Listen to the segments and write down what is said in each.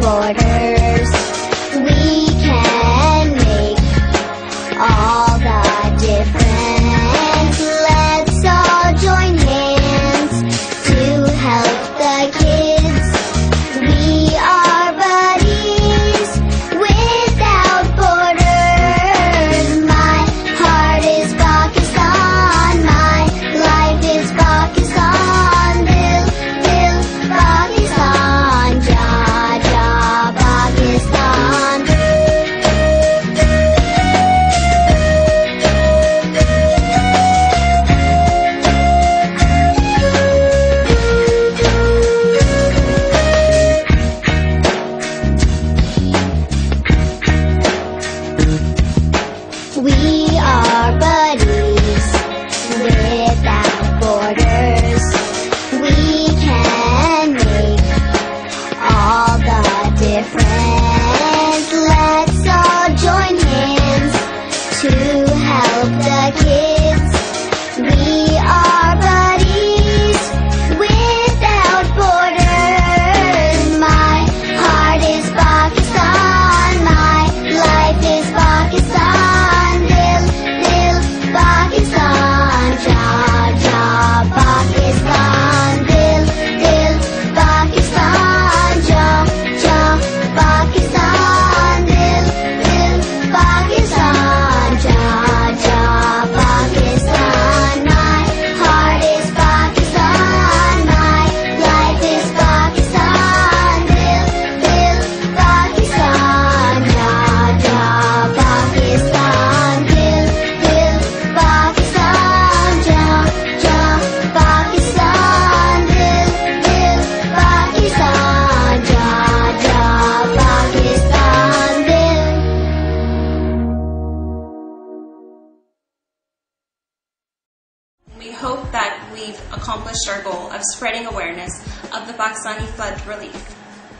borders. different. hope that we've accomplished our goal of spreading awareness of the Pakistani flood relief.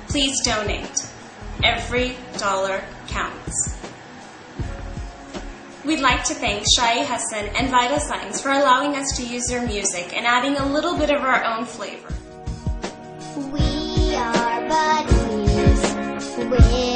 Please donate. Every dollar counts. We'd like to thank Shahi Hasan and Vital Signs for allowing us to use their music and adding a little bit of our own flavor. We are buddies.